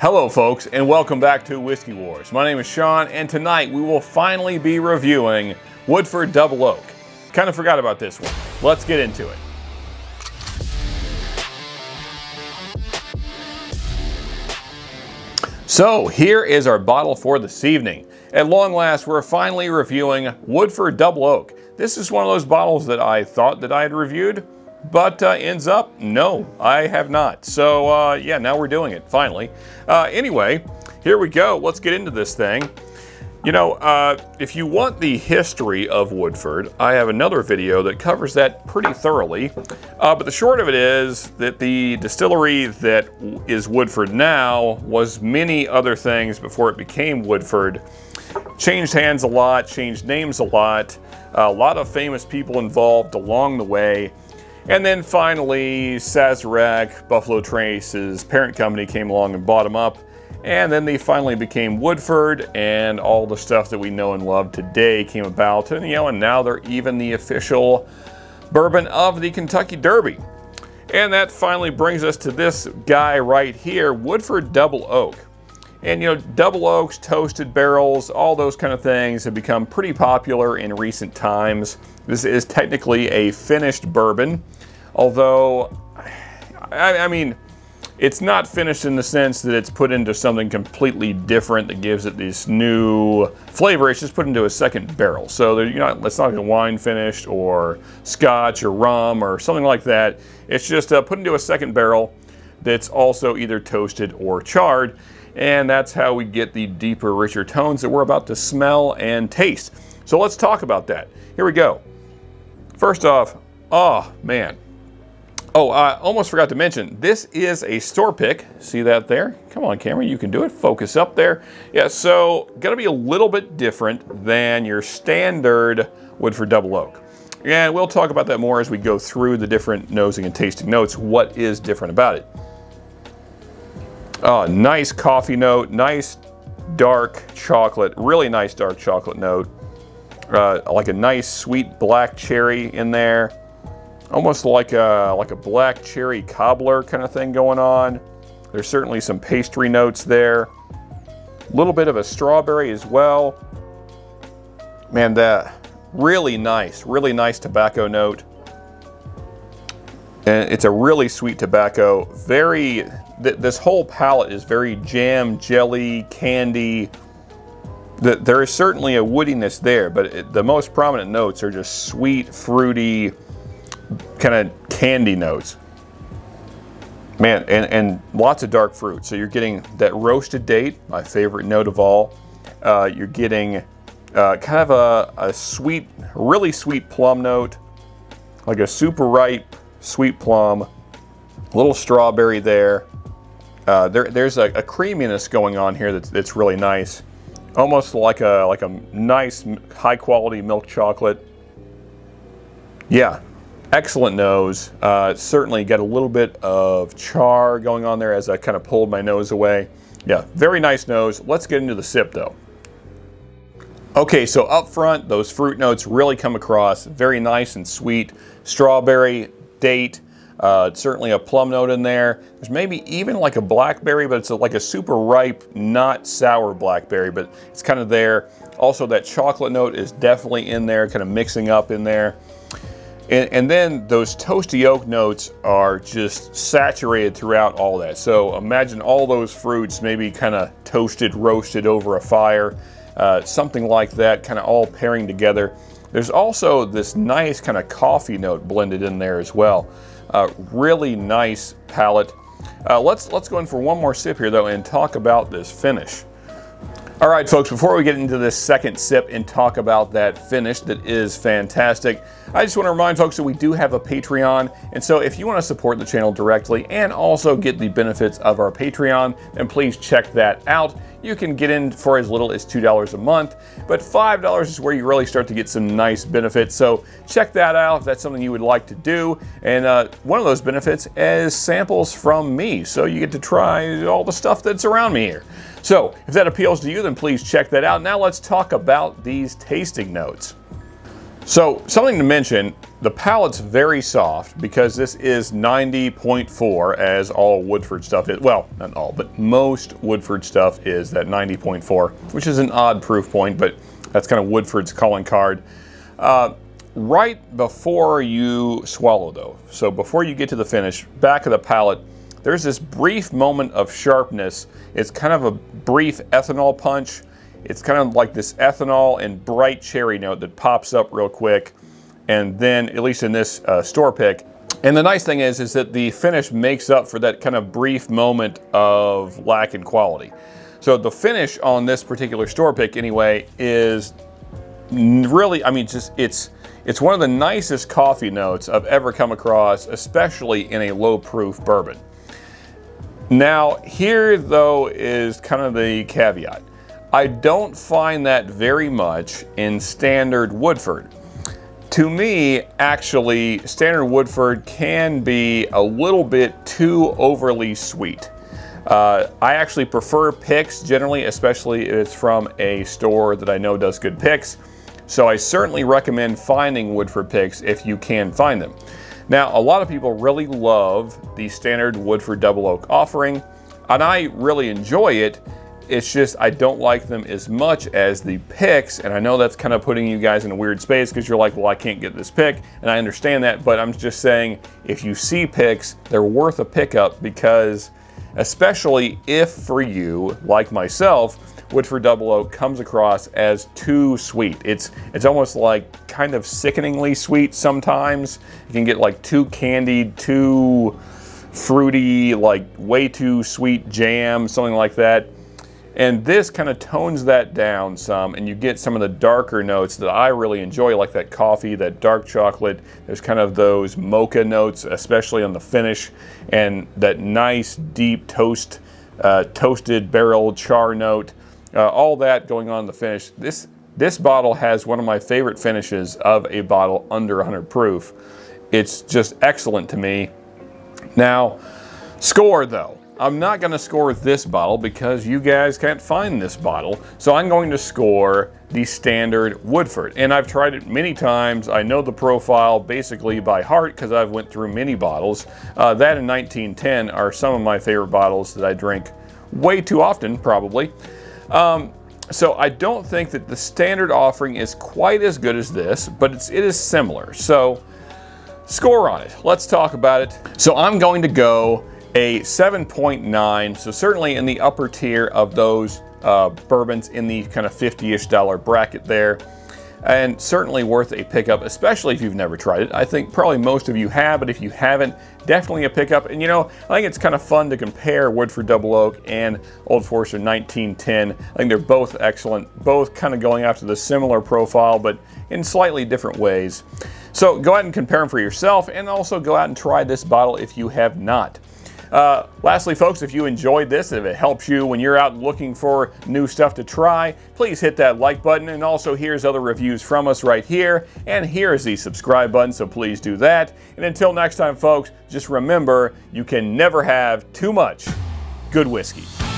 Hello, folks, and welcome back to Whiskey Wars. My name is Sean, and tonight we will finally be reviewing Woodford Double Oak. Kind of forgot about this one. Let's get into it. So, here is our bottle for this evening. At long last, we're finally reviewing Woodford Double Oak. This is one of those bottles that I thought that I had reviewed, but uh, ends up, no, I have not. So uh, yeah, now we're doing it, finally. Uh, anyway, here we go. Let's get into this thing. You know, uh, if you want the history of Woodford, I have another video that covers that pretty thoroughly. Uh, but the short of it is that the distillery that is Woodford now was many other things before it became Woodford. Changed hands a lot, changed names a lot, a lot of famous people involved along the way. And then finally, Sazerac, Buffalo Trace's parent company came along and bought them up. And then they finally became Woodford, and all the stuff that we know and love today came about. And you know, and now they're even the official bourbon of the Kentucky Derby. And that finally brings us to this guy right here, Woodford Double Oak. And you know, double oaks, toasted barrels, all those kind of things have become pretty popular in recent times. This is technically a finished bourbon, although, I, I mean, it's not finished in the sense that it's put into something completely different that gives it this new flavor. It's just put into a second barrel. So you know, it's not like a wine finished or scotch or rum or something like that. It's just uh, put into a second barrel that's also either toasted or charred and that's how we get the deeper, richer tones that we're about to smell and taste. So let's talk about that. Here we go. First off, oh man. Oh, I almost forgot to mention, this is a store pick. See that there? Come on, camera, you can do it. Focus up there. Yeah, so gonna be a little bit different than your standard Woodford Double Oak. And we'll talk about that more as we go through the different nosing and tasting notes, what is different about it. Oh, nice coffee note, nice dark chocolate, really nice dark chocolate note. Uh, like a nice sweet black cherry in there. Almost like a, like a black cherry cobbler kind of thing going on. There's certainly some pastry notes there. A little bit of a strawberry as well. Man, that really nice, really nice tobacco note. And it's a really sweet tobacco. Very, th this whole palette is very jam, jelly, candy. The, there is certainly a woodiness there, but it, the most prominent notes are just sweet, fruity, kind of candy notes. Man, and, and lots of dark fruit. So you're getting that roasted date, my favorite note of all. Uh, you're getting uh, kind of a, a sweet, really sweet plum note, like a super ripe sweet plum, little strawberry there. Uh, there there's a, a, creaminess going on here that's, that's really nice. Almost like a, like a nice high quality milk chocolate. Yeah, excellent nose. Uh, certainly got a little bit of char going on there as I kind of pulled my nose away. Yeah, very nice nose. Let's get into the sip though. Okay, so up front, those fruit notes really come across. Very nice and sweet. Strawberry, date. Uh, certainly a plum note in there. There's maybe even like a blackberry, but it's a, like a super ripe, not sour blackberry, but it's kind of there. Also that chocolate note is definitely in there, kind of mixing up in there. And, and, then those toasty oak notes are just saturated throughout all that. So imagine all those fruits maybe kind of toasted, roasted over a fire, uh, something like that, kind of all pairing together. There's also this nice kind of coffee note blended in there as well. Uh, really nice palate. Uh, let's, let's go in for one more sip here though and talk about this finish. All right, folks, before we get into this second sip and talk about that finish that is fantastic, I just want to remind folks that we do have a Patreon. And so if you want to support the channel directly and also get the benefits of our Patreon, then please check that out. You can get in for as little as $2 a month, but $5 is where you really start to get some nice benefits. So check that out if that's something you would like to do. And uh, one of those benefits is samples from me. So you get to try all the stuff that's around me here. So if that appeals to you, then please check that out. Now let's talk about these tasting notes. So something to mention, the palate's very soft because this is 90.4 as all Woodford stuff is. Well, not all, but most Woodford stuff is that 90.4, which is an odd proof point, but that's kind of Woodford's calling card. Uh, right before you swallow though, so before you get to the finish, back of the palate, there's this brief moment of sharpness. It's kind of a brief ethanol punch. It's kind of like this ethanol and bright cherry note that pops up real quick. And then, at least in this uh, store pick, and the nice thing is, is that the finish makes up for that kind of brief moment of lack in quality. So the finish on this particular store pick anyway is really, I mean, just it's it's one of the nicest coffee notes I've ever come across, especially in a low proof bourbon. Now, here though is kind of the caveat. I don't find that very much in standard Woodford. To me, actually, standard Woodford can be a little bit too overly sweet. Uh, I actually prefer picks generally, especially if it's from a store that I know does good picks. So I certainly recommend finding Woodford picks if you can find them. Now, a lot of people really love the standard Woodford Double Oak offering, and I really enjoy it. It's just I don't like them as much as the picks, and I know that's kind of putting you guys in a weird space because you're like, well, I can't get this pick, and I understand that, but I'm just saying if you see picks, they're worth a pickup because, especially if for you, like myself, Woodford Double Oak comes across as too sweet. It's it's almost like kind of sickeningly sweet sometimes. You can get like too candied, too fruity, like way too sweet jam, something like that. And this kind of tones that down some, and you get some of the darker notes that I really enjoy, like that coffee, that dark chocolate. There's kind of those mocha notes, especially on the finish, and that nice deep toast, uh, toasted barrel char note. Uh, all that going on in the finish. This, this bottle has one of my favorite finishes of a bottle under 100 proof. It's just excellent to me. Now, score though. I'm not going to score this bottle because you guys can't find this bottle. So I'm going to score the standard Woodford. And I've tried it many times. I know the profile basically by heart because I've went through many bottles. Uh, that and 1910 are some of my favorite bottles that I drink way too often, probably. Um, so I don't think that the standard offering is quite as good as this, but it's, it is similar. So score on it. Let's talk about it. So I'm going to go a 7.9, so certainly in the upper tier of those uh, bourbons in the kind of 50-ish dollar bracket there and certainly worth a pickup, especially if you've never tried it. I think probably most of you have, but if you haven't, definitely a pickup. And you know, I think it's kind of fun to compare Woodford Double Oak and Old Forester 1910. I think they're both excellent, both kind of going after the similar profile, but in slightly different ways. So go out and compare them for yourself, and also go out and try this bottle if you have not. Uh, lastly, folks, if you enjoyed this, if it helps you when you're out looking for new stuff to try, please hit that like button. And also, here's other reviews from us right here. And here's the subscribe button, so please do that. And until next time, folks, just remember you can never have too much good whiskey.